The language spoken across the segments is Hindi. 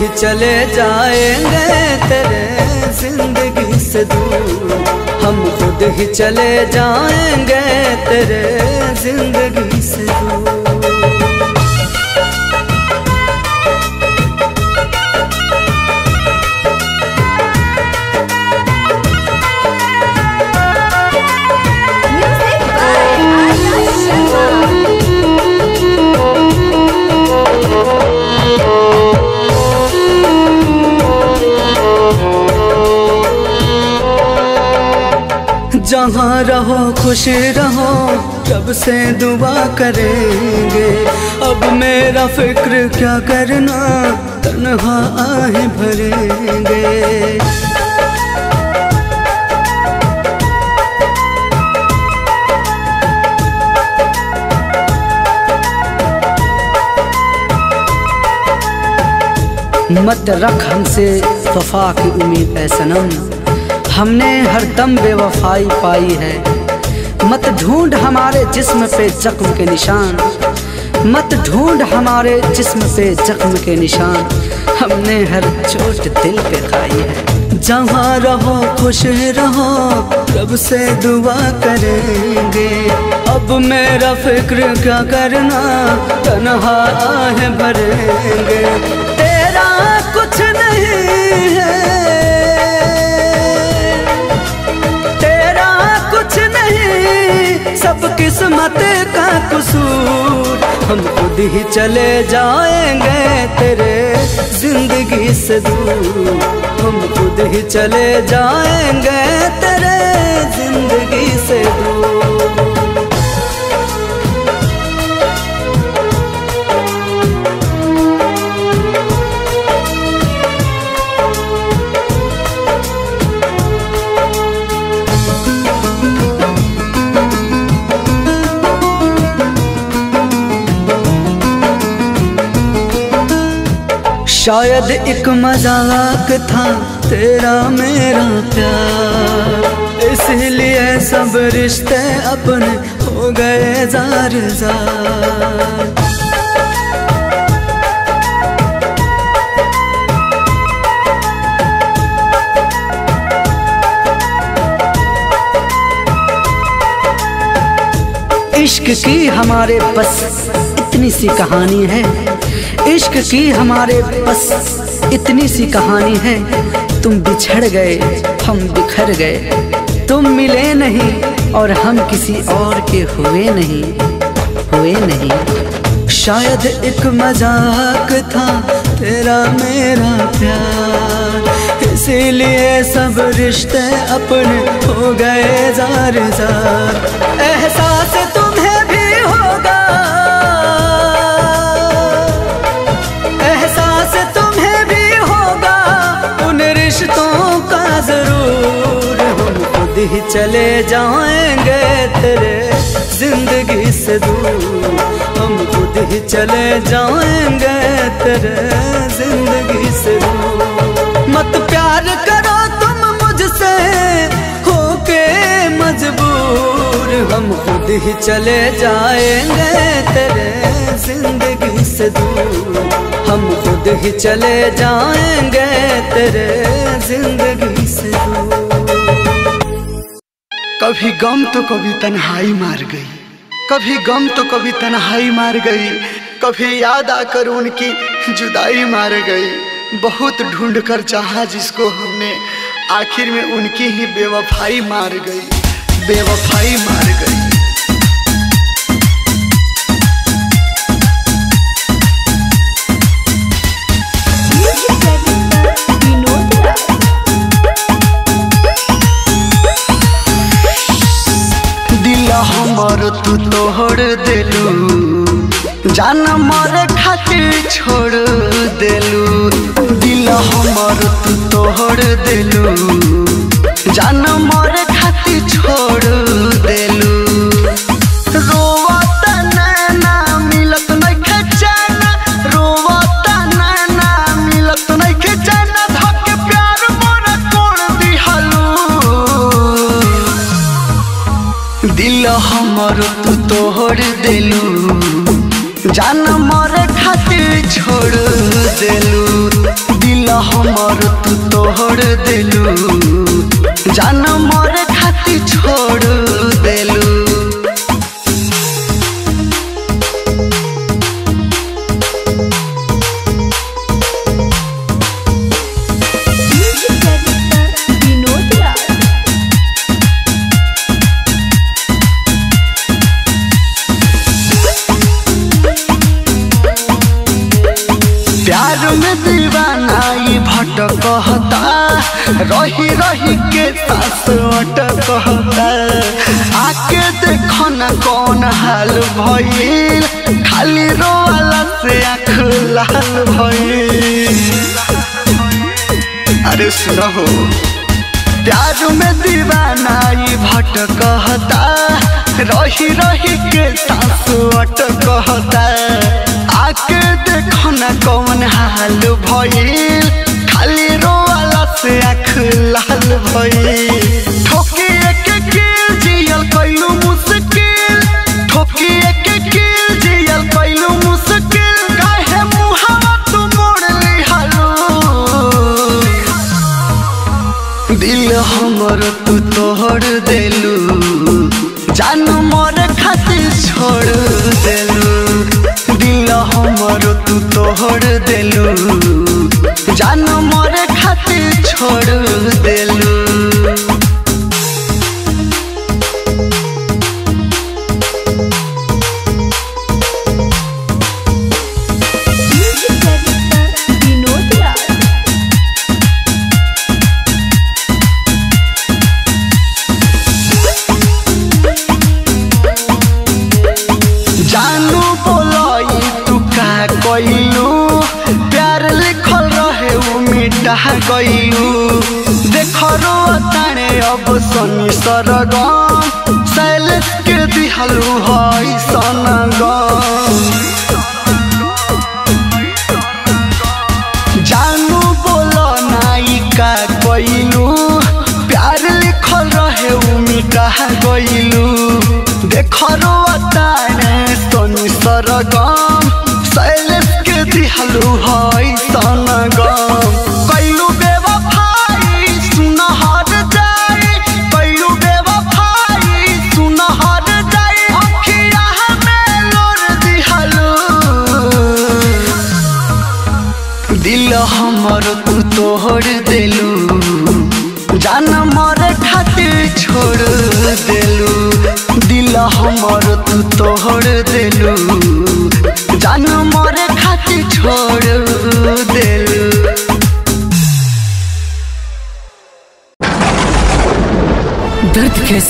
ही चले जाएँगे तेरे ज़िंदगी से दूर। हम खुद ही चले जाएँगे तेरे ज़िंदगी जहाँ रहो, खुश रहो, जब से दुआ करेंगे। अब मेरा फ़िक्र क्या करना, तन्हा आहे भरेंगे। मत रख हमसे वफा की उम्मीद है सनम हमने हर दम बेवफाई पाई है। मत ढूंढ हमारे जिस्म पे जख्म के निशान। मत ढूंढ हमारे जिस्म पे जख्म के निशान। हमने हर चोट दिल पे खाई है। जहाँ रहो, खुश रहो रब से दुआ करेंगे? अब मेरा फ़िक्र क्या करना? तनहा है भरेंगे। तेरा कुछ नहीं है। सब किस्मत का कसूर। हम खुद ही चले जाएँगे तेरे ज़िंदगी से दूर। हम खुद ही चले जाएँगे तेरे ज़िंदगी से दूर। शायद एक मज़ाक था, तेरा मेरा प्यार। इसलिए सब रिश्ते अपने हो गए जार जार इश्क की हमारे बस इतनी सी कहानी है। इश्क की हमारे बस इतनी सी कहानी है। तुम बिछड़ गए, हम बिखर गए। तुम मिले नहीं और हम किसी और के हुए नहीं हुए नहीं। शायद एक मज़ाक था, तेरा मेरा प्यार। इसीलिए सब रिश्ते अपने हो गए जार जार एहसास ही चले जाएँगे तेरे ज़िंदगी से दूर। हम खुद ही चले जाएँगे तेरे ज़िंदगी से दूर। मत प्यार करो तुम मुझसे, होके मजबूर। हम खुद ही चले जाएँगे तेरे ज़िंदगी से दूर। हम खुद ही चले जाएँगे तेरे ज़िंदगी से दूर। कभी गम तो कभी तन्हाई मार गई। कभी गम तो कभी तन्हाई मार गई। कभी याद आकर उनकी जुदाई मार गई। बहुत ढूंढ कर चाहा जिसको हमने, आखिर में उनकी ही बेवफाई मार गई। बेवफाई मार गई। तू तोड़ देलू। जान मरे खातिर छोड़ देलू। हमर तू तोड़ देलू। जान तोड़ देलू जान मर खातिर छोड़ देलू दिल हमर तू तोड़ देलू जान मर खातिर छोड़ देलू भइल, खाली रोवाला से आँख लाल अरे सुनो प्यार में दीवाना ई भटकता, रही रही के सास अटकता। आके देखो न कौन हाल भइल, खाली रोवाला से आँख लाल भइल। तू तोड़ देलू जान मोर खातिर छोड़ देलू दिल हमर तू तोड़ देलू जान मोर खातिर छोड़ देलू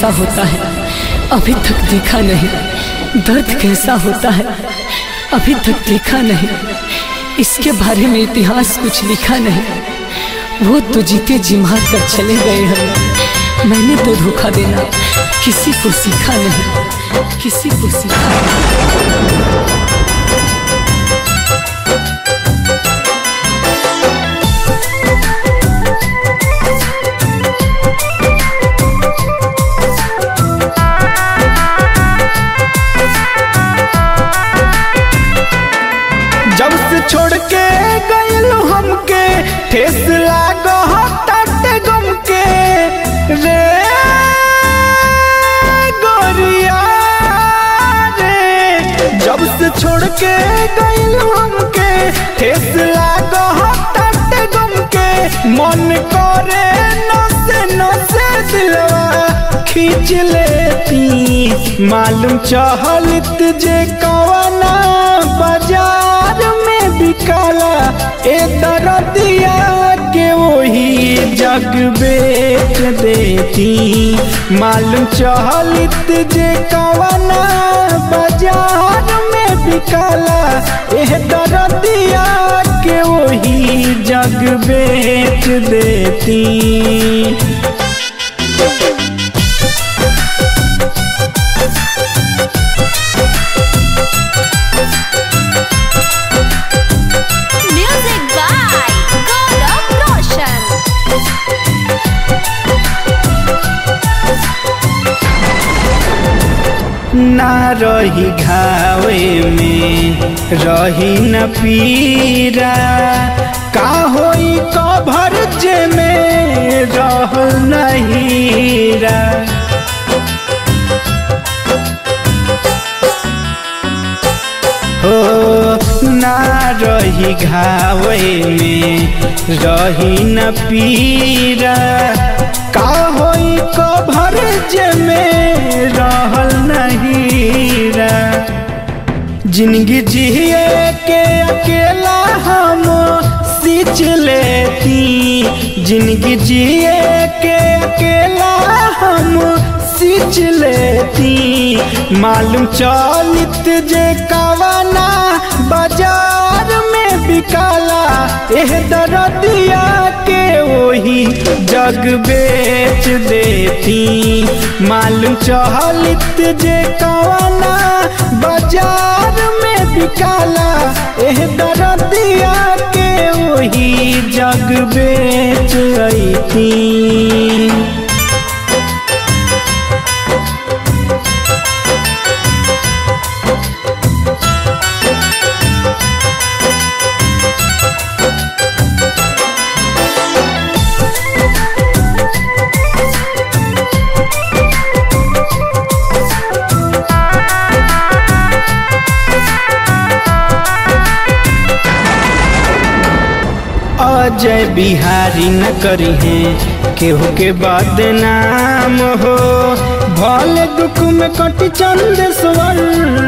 कैसा होता है? अभी तक देखा नहीं। दर्द कैसा होता है? अभी तक देखा नहीं। इसके बारे में इतिहास कुछ लिखा नहीं। वो तो जीते जी मार कर चले गए हैं। मैंने तो धोखा देना। किसी को सीखा नहीं। किसी को सीखा नहीं। गइल हमके ठेस लागो रे गोरिया, रे। जब से छोड़ के हमके ठेस लागो हटाटे गम के मन करे खींच लेती। मालूम चहलत जे कवना बाज़ार में बिकाला ए दरदिया के वही जग बेच देती। मालूम चहलित जे कवना, बाज़ार में बिकाला ए दरदिया के वही जग बेच देती। ना रही घावे में, रही न पीरा। का होई कभर जे में रह नहीरा हो रही घावे में रही न पीरा। का होई कभर में रहल नहीरा। ज़िंदगी जिए के अकेला हम सींच लेती। ज़िंदगी जिए के अकेला हम सींच लेती। मालूम चलित जे कवना बाज़ार में बिकाला एह दरदिया के वही जग बेच देती। मालूम चलित जे कवना, बाज़ार में बिकाला एह दरदिया के वही जग बेच अती अजय बिहारी न करी है। केहू के बदनाम हो। भले दुख में कटी चंद स्वर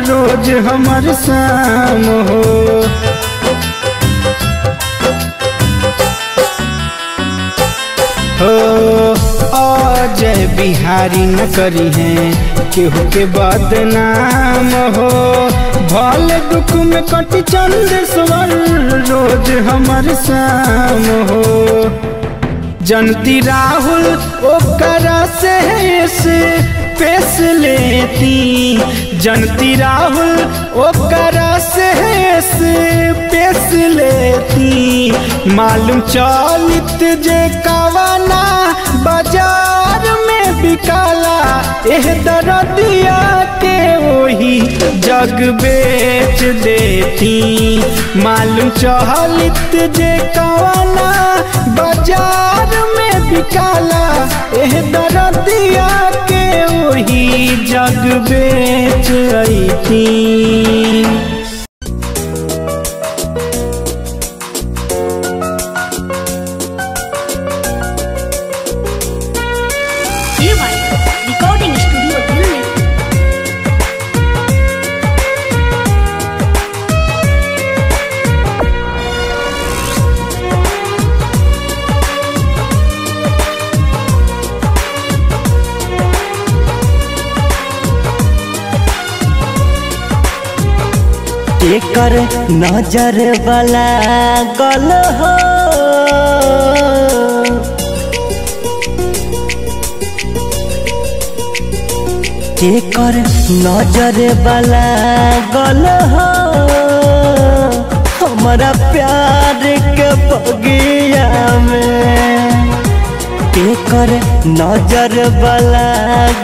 रोज हमर शाम हो। अजय बिहारी न करी है। केहू के बदनाम हो। भले दुख में कटी चंद स्वर, रोज हमर शाम हो। जनती राहुल ओकरा से से पेश लेती। जनती राहुल ओकरा से से पेश लेती। मालूम चलित जे कवना में बिकाला एह दरदिया के वही जग बेच देती। मालूम चलित जे कवना, बाज़ार में बिकाला, एह दरदिया के वही जग बेच अती एकर नज़र वाला गल हो। एकर नज़र वाला गल हो। हमारा प्यार के बगिया में एकर नज़र वाला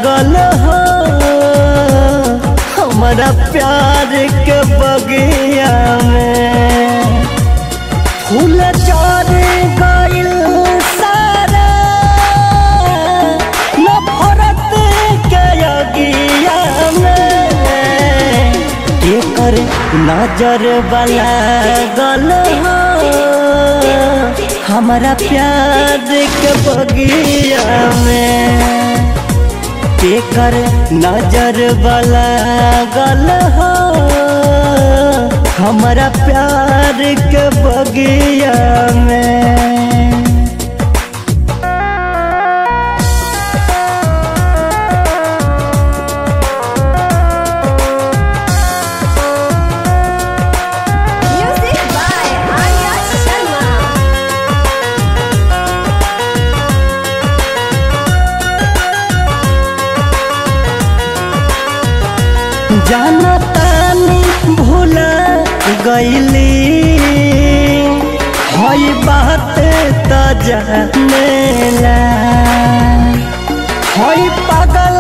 गल हो। हमारा प्यार के बगिया में। फूल चार गइल सारा नफरत के अगिया में। एकर नज़र वाला गल हमारा प्यार के बगिया में। एकर नज़र वाला गल हो। हमारा प्यार के बगिया में जाना तानी भूला गईली। हई बात त जानेला हई पागल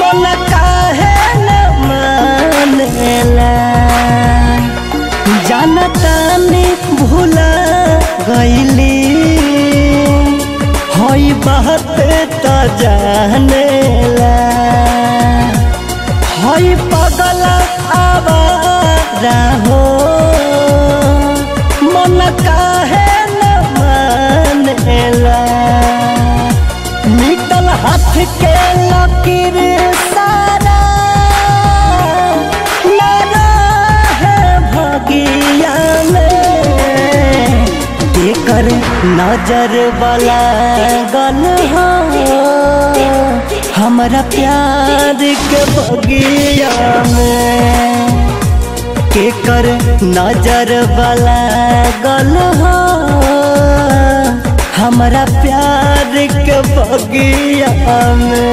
मन काहे न मानेला गईली। हई बात त जानेला हई पगल आवारा हो। मन न मानेला निकल हाथ के लकीर नज़र वाला गल, हो। हमरा प्यार के बगिया में केकर नज़र वाला गल, हो। हमरा प्यार के बगिया में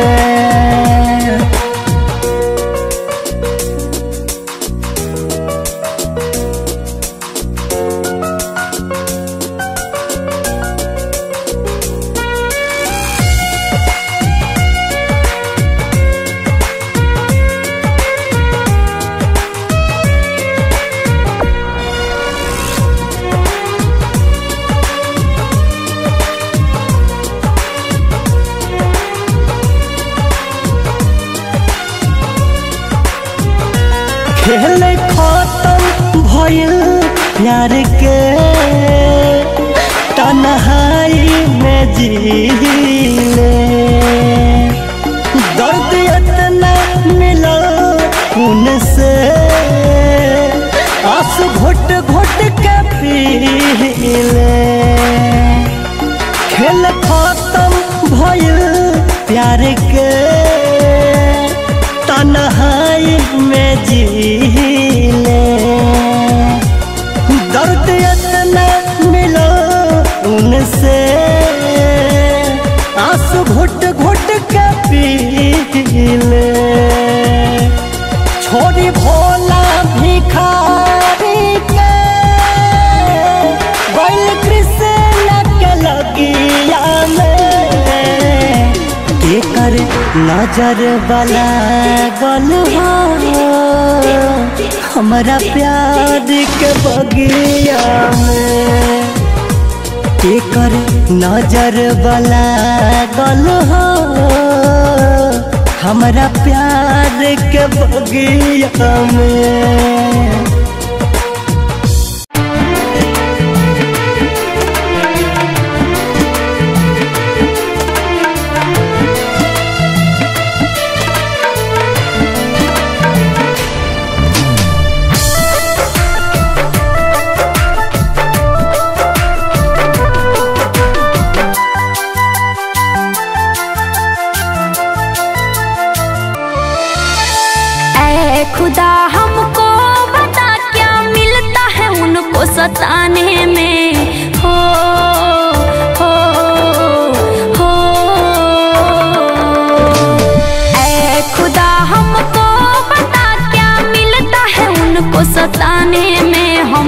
में नज़र वाला हो। हमरा प्यार के बगिया में नज़र वाला हो। हमरा प्यार के बगिया में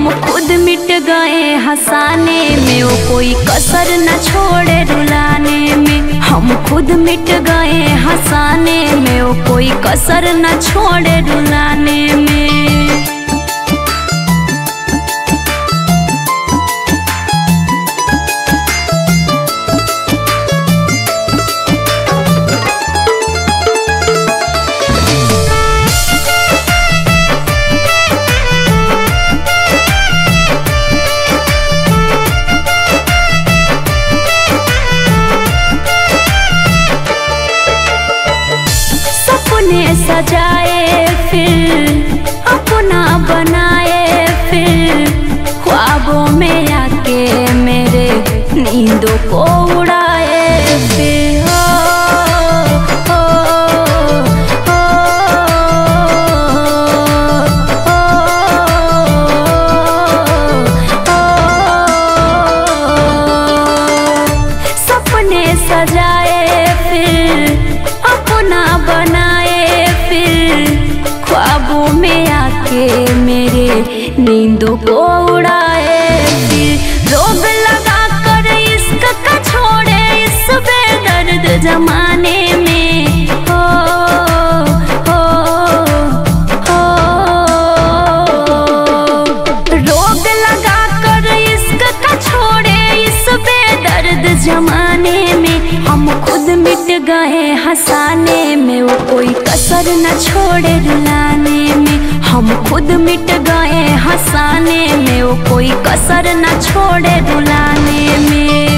हम खुद मिट गए हंसाने में वो कोई कसर न छोड़े रुलाने में। हम खुद मिट गए हंसाने में वो कोई कसर न छोड़े रुलाने में। सजाए फिर अपना बनाए फिर। ख्वाबों में आके मेरे नींदों को हंसाने में वो कोई कसर न छोड़े रुलाने में। हम खुद मिट गए हंसाने में, वो कोई कसर न छोड़े रुलाने में।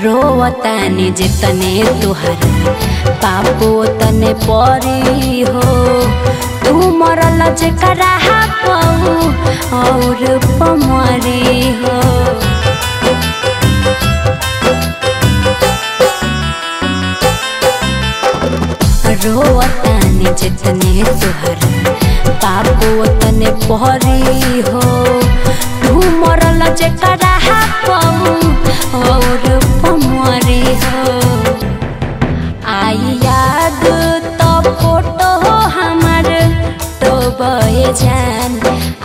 रोवतानी जितने तुहर पापो तने परी हो। तू मरल जकरा पऊ और पमरी हो। रोवतानी जितने तुहर पापो तने परी हो। तू मरल जकरा पऊ जान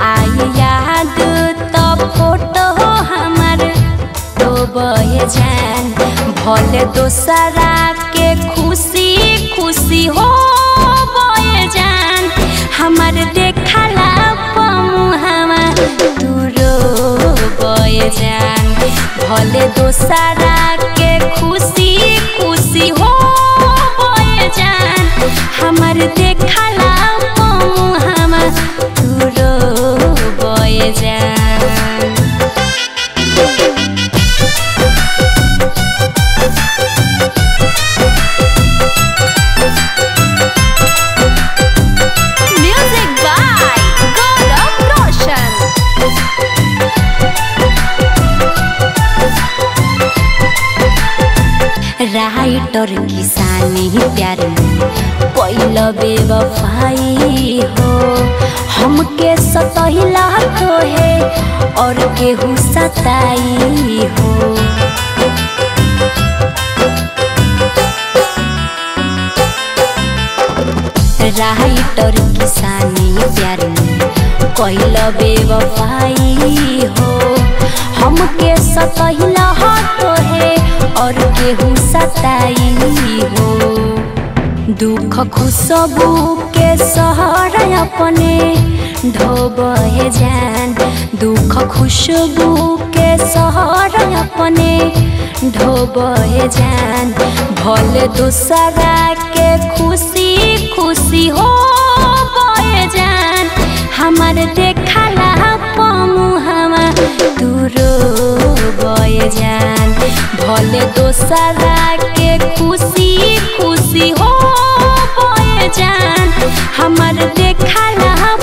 आई याद तो फोटो हमार तो बह जान भले दोसरा के खुशी खुशी हो बह जान हमार देखला पमुहावा तू रो बह जान भले दोसरा के खुशी खुशी नहीं प्यार। कोई लबे वफाई हो हमके सतहिला तो है और केहू सताई हो। राइटर किसानी प्यार। कोई लबे वफाई हो हमके सतहिला हाथ तो है और केहू सताई हो। दुख खुशबू के सहारा अपने ढोब है जान। दुख खुशबू के सहारा अपने ढोब है जान। भले दूसरा के खुशी खुशी हो जान। हमारे देखा ला मुहा तू रोय जान भले दोसरा के खुशी खुशी हो जान। हमार देखा हम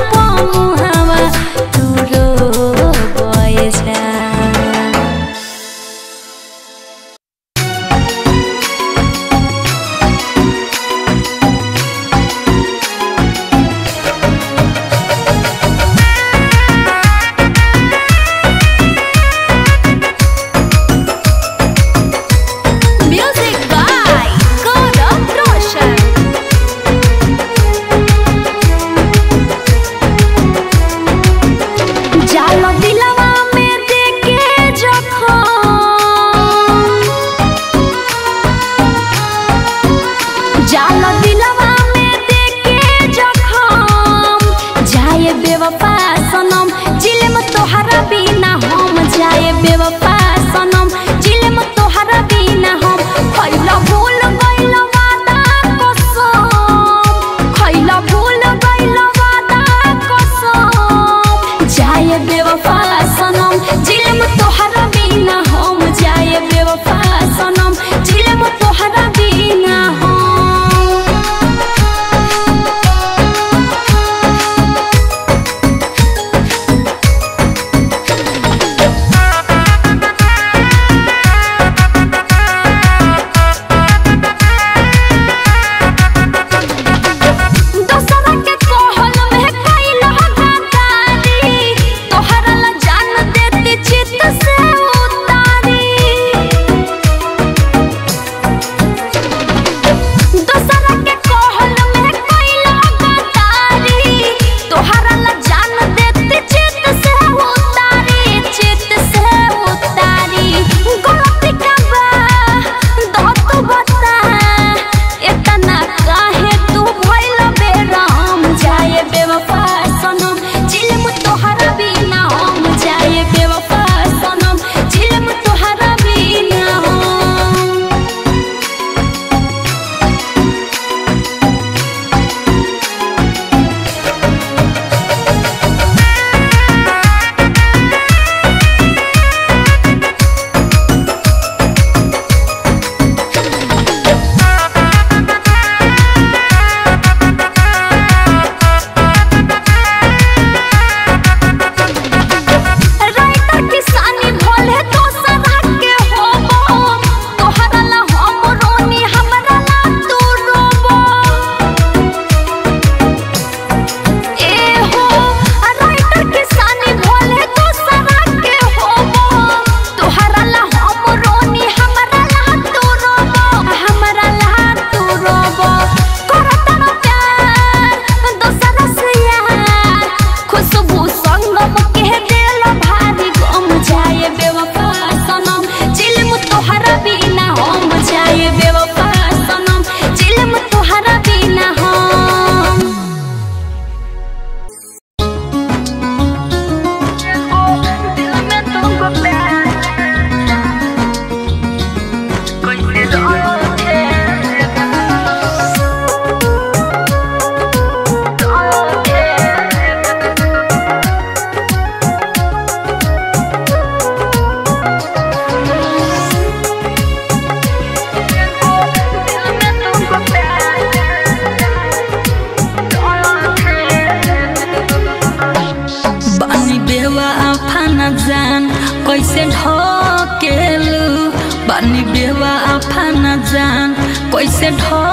कैसे ढकेलू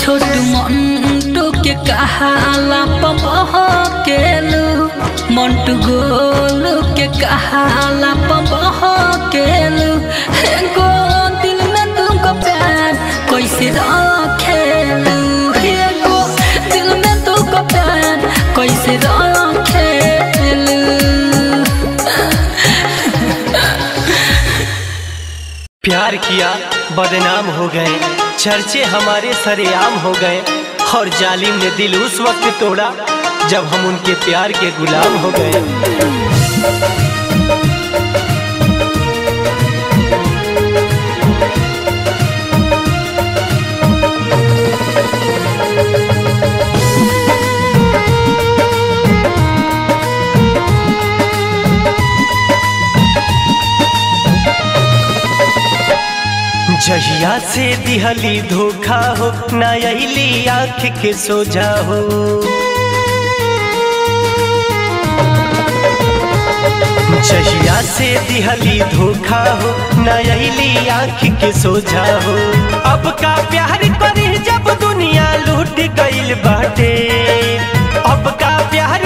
ছোট্টু মনটুকে কাহালা পম কে মনটু গোলুকে কাহালা बदनाम हो गए। चर्चे हमारे सरेआम हो गए। और जालिम ने दिल उस वक्त तोड़ा, जब हम उनके प्यार के गुलाम हो गए। जहिया से दिहली धोखा हो ना अली आँख के सोझा हो। जहिया से दिहली धोखा हो ना अली आँख के सोझा हो। अब का प्यार करी जब दुनिया लूट गईल बाटे। अब का प्यार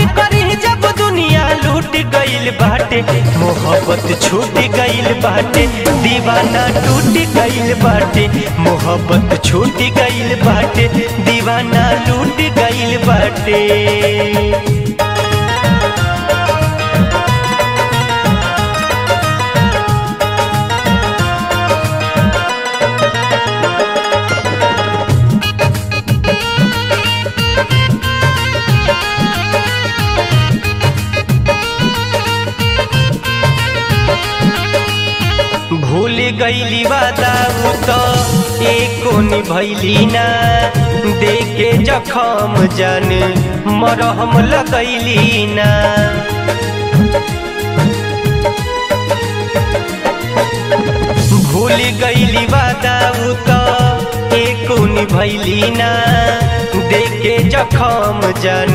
दुनिया लूट गईल बाटे, मोहब्बत छूट गईल बाटे, दीवाना टूट गईल बाटे, मोहब्बत छूट गईल बाटे, दीवाना लूट गईल बाटे। गईली उ तो एको निभैली ना। देखे जखम जान मरहम लगैली ना। भूल गईली उ तो एको निभैली ना। देखे जखम जन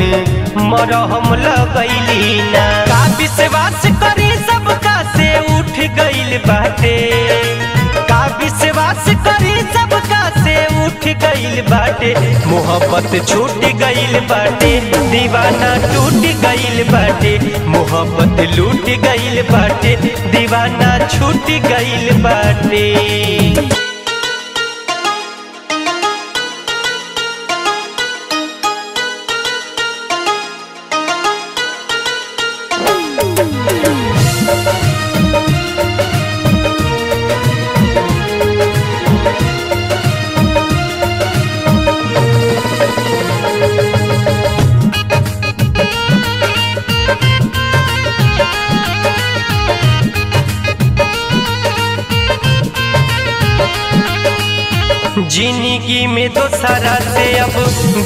मरहम लगैली ना। विश्वास करी सबका उठ गईल बाटे। का विश्वास करी सबका से उठ बाटे। मोहब्बत छूट गईल बाटे, दीवाना टूट गईल बाटे। मोहब्बत लूट गईल बाटे, दीवाना छूट गईल बाटे। ज़िंदगी में तो सारा से अब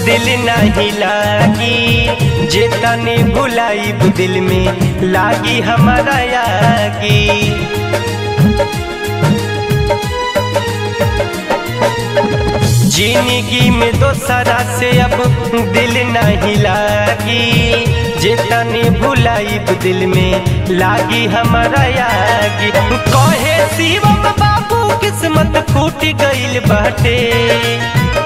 दिल नहीं लागी। जे तने भुलाई दिल में लागी हमारा यागी। ज़िंदगी में तो सारा से अब दिल नहीं लागी। जे तने भुलाई दिल में लागी हमारा यागी। कहे शिवम बाबू किस्मत फूट गईल बाटे।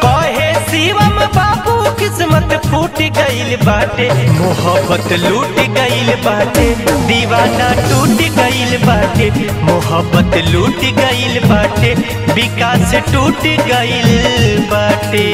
कहे शिवम बाबू, किस्मत फूट गईल बाटे। मोहब्बत लूट गई बाटे, दीवाना टूट गईल बाटे। मोहब्बत लूट गईल बाटे, विकास टूट गईल बाटे।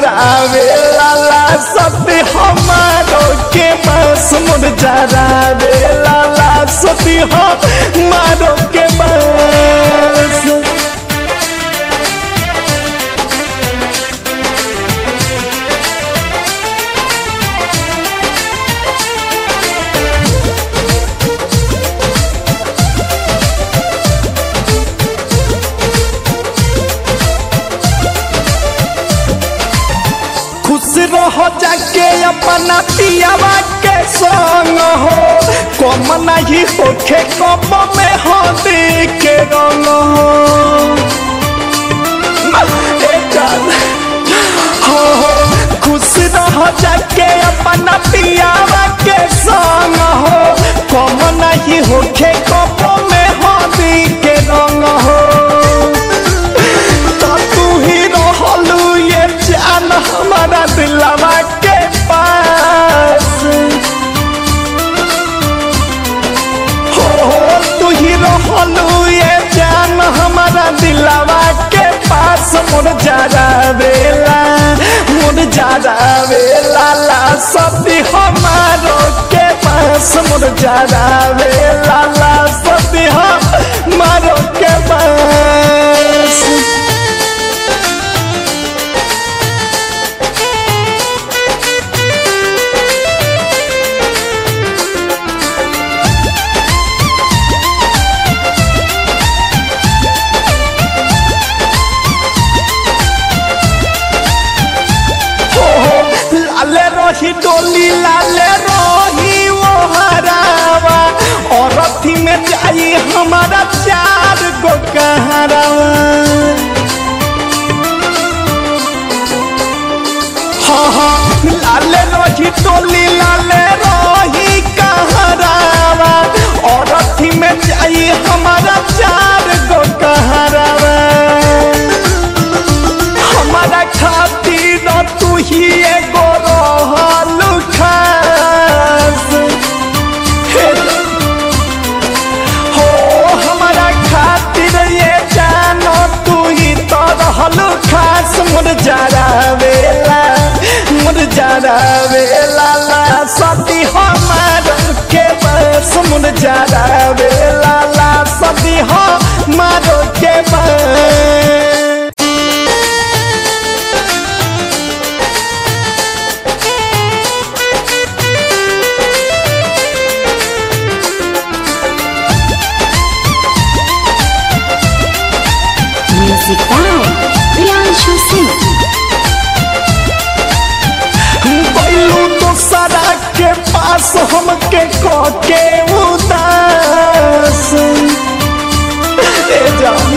मुरझारा बेला ला सब हमारो के पास जा बेला लाला सती हमारो के पास नहीं होखे कम में हो के रंग हो रहो जाके, अपना पियावा के संग हो। कम नहीं होखे कम में हो के रंग हो तो ही रहलू ये जान हमारा दिलवा रहलू ये जान हमारा दिलावा के पास मुर जारा बेला मुर जारा बेला ला सभी हमारो के पास मुर जारा बेला ला सभी हमारो के पास। पास हमके के उदास। ए जान,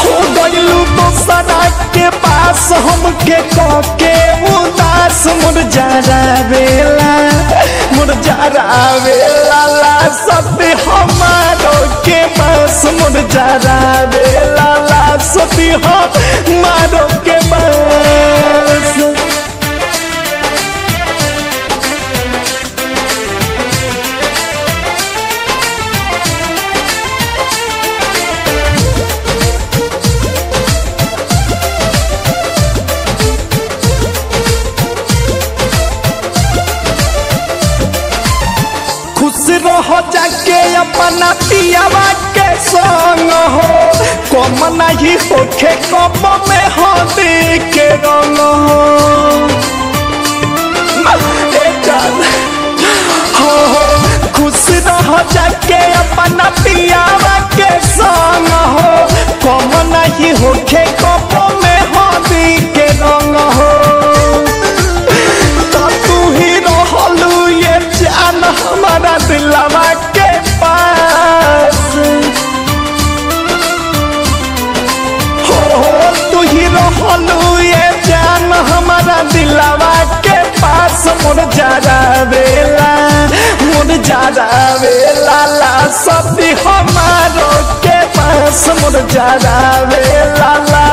हो गइलू दूसरा के पास हमके के उदास। मुर मुरझारा बेला मुरझारा बेला ला सब हमारो के पास। मुरझारा बेला ला सब हमारो के पास। संग हो कम नहीं होखे कम में हो के रंग हो खुश रहो जाके अपना पियावा के संग हो कम नहीं होखे कम में हो के रंग हो तो ही रहलू ये जान हमारा दिलवा ही ये जान हमारा दिलावा के पास, मुड़ जा वेला मुड़ जारा वेला ला सब हमारो के पास, मुड़ जा वेला ला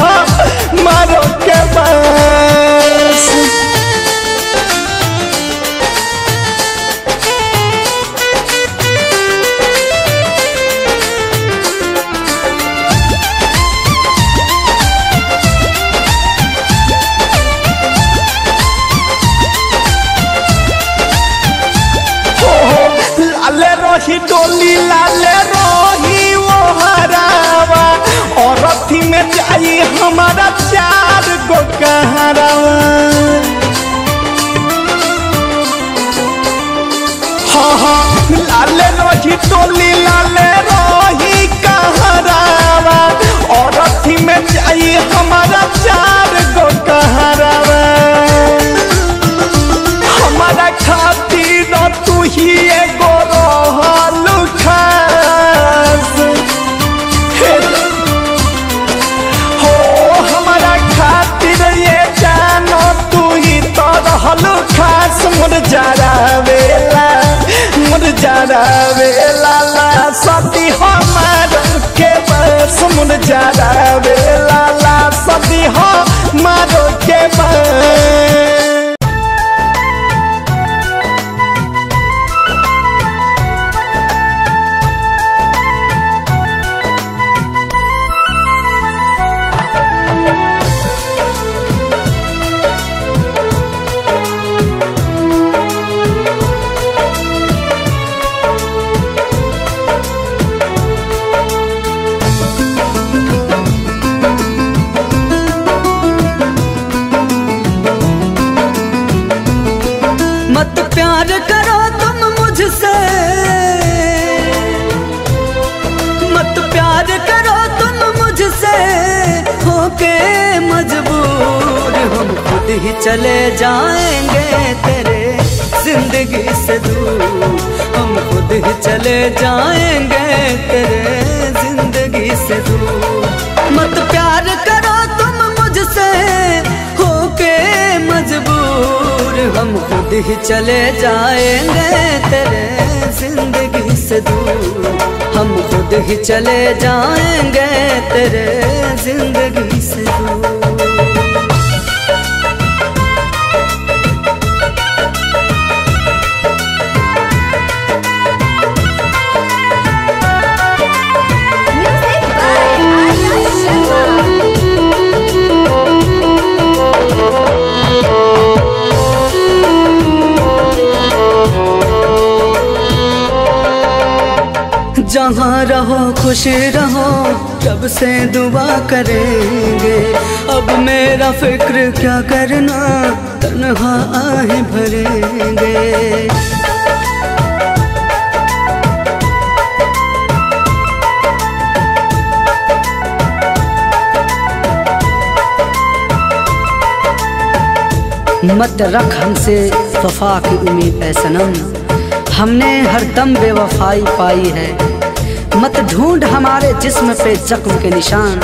हम हमारो के पास। कहरावा हाँ हाँ। लाले रही लाले और अथी में जाई हमारा चार तू ही एगो मुर जारा वेला मुर जारा वेला ला सती हमार के बस मुर जारा वेला ला सती हमार के बस जाएँगे तेरे ज़िंदगी से दूर। मत प्यार करो तुम मुझसे, होके मजबूर। हम खुद ही चले जाएँगे तेरे ज़िंदगी से दूर। हम खुद ही चले जाएँगे तेरे ज़िंदगी से दूर। जहाँ रहो, खुश रहो, जब से दुआ करेंगे। अब मेरा फ़िक्र क्या करना तन्हा आहे भरेंगे। मत रख हमसे, वफा की उम्मीद है सनम। हमने हर दम बेवफाई पाई है। मत ढूंढ हमारे जिस्म पे जख्म के निशान।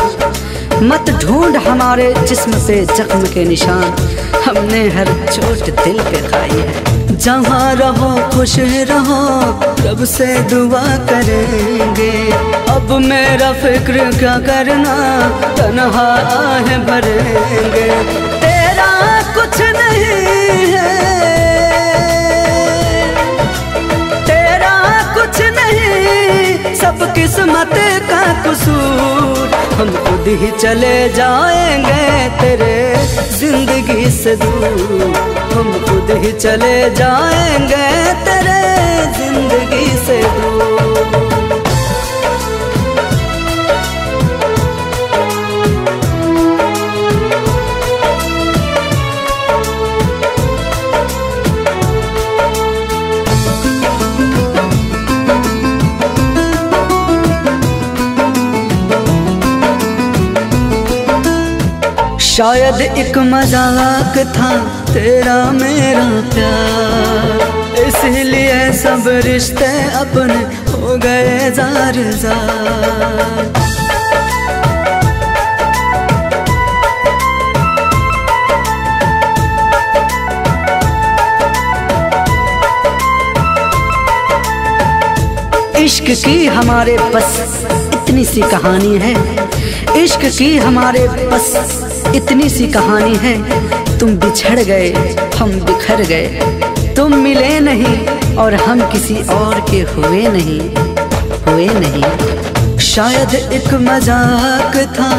मत ढूंढ हमारे जिस्म पे जख्म के निशान। हमने हर चोट दिल पे खाई है। जहाँ रहो, खुश रहो रब से दुआ करेंगे? अब मेरा फ़िक्र क्या करना? तनहा आहे भरेंगे। सब किस्मत का कसूर, हम खुद ही चले जाएँगे तेरे ज़िंदगी से दूर। हम खुद ही चले जाएँगे तेरे ज़िंदगी से दूर। शायद एक मज़ाक था, तेरा मेरा प्यार। इसलिए सब रिश्ते अपने हो गए जार जार इश्क की हमारे बस, इतनी सी कहानी है। इश्क की हमारे बस इतनी सी कहानी है। तुम बिछड़ गए, हम बिखर गए। तुम मिले नहीं और हम किसी और के हुए नहीं हुए नहीं। शायद एक मज़ाक था,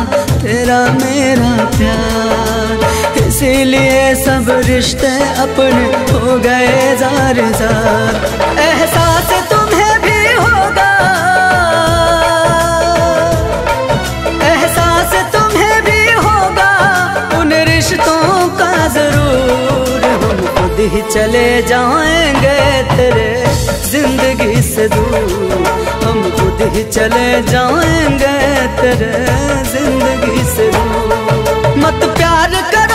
तेरा मेरा प्यार। इसीलिए सब रिश्ते अपने हो गए जार जार रिश्तों का ज़रूर हम खुद ही चले जाएँगे तेरे ज़िंदगी से दूर। हम खुद ही चले जाएँगे तेरे ज़िंदगी से दूर। मत प्यार करो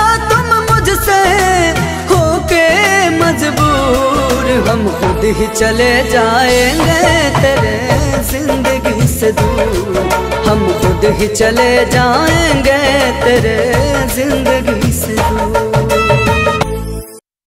मजबूर, हम खुद ही चले जाएँगे तेरे ज़िंदगी से दूर। हम खुद ही चले जाएँगे तेरे ज़िंदगी